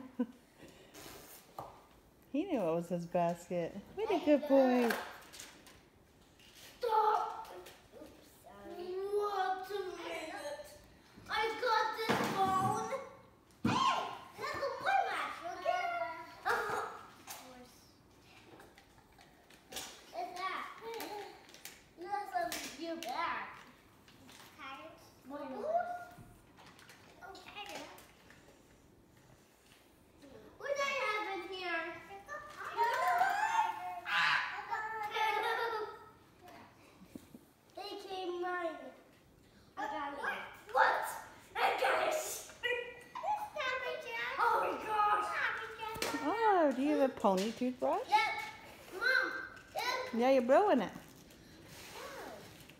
he knew it was his basket. What a good boy. Oh my gosh. Oh, do you have a pony toothbrush? Yep. Mom. Yep. Yeah, you're blowing it.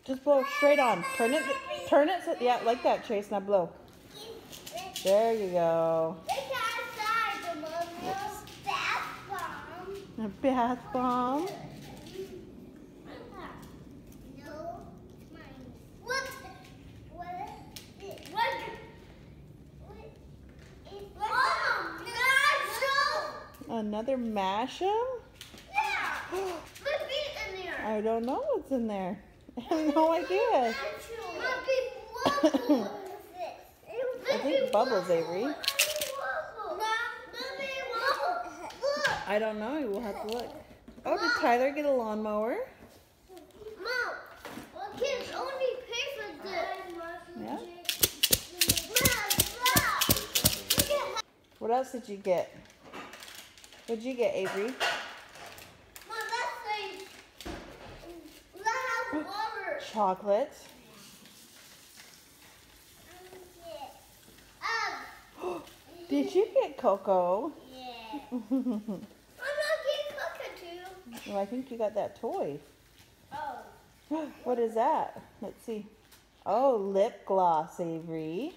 Just blow straight on. Turn it, turn it, so, yeah, like that, Chase. Now blow. There you go. Outside, the bath bomb. A bath bomb. No, it's mine. What? What is it? What? What? Mom, Nacho! Another Mash'em? Yeah! Look it in there. I don't know what's in there. I have no idea. I think bubbles, Avery. I don't know. We'll have to look. Oh, did Tyler get a lawnmower? Mom, well, kids only pay for this. Yeah. Mom, look. What else did you get? What'd you get, Avery? Mom, that's like that has water. Chocolate. Um, Did you get cocoa? yeah. I'm not getting cockatoo. I think you got that toy. Oh. What is that? Let's see. Oh, lip gloss, Avery.